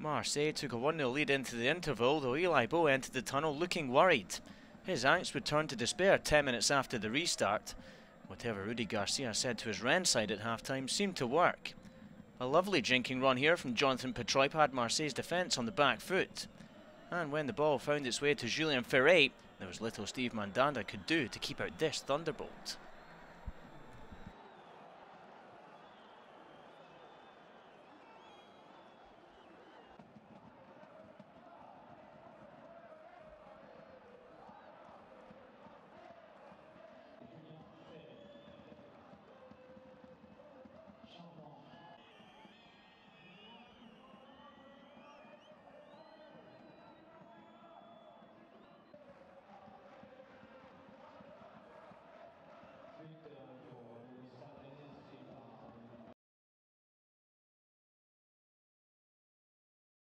Marseille took a 1-0 lead into the interval, though Élie Baup entered the tunnel looking worried. His angst would turn to despair 10 minutes after the restart. Whatever Rudy Garcia said to his Rennes side at half-time seemed to work. A lovely drinking run here from Jonathan Pitroipa had Marseille's defence on the back foot. And when the ball found its way to Julien Féret, there was little Steve Mandanda could do to keep out this thunderbolt.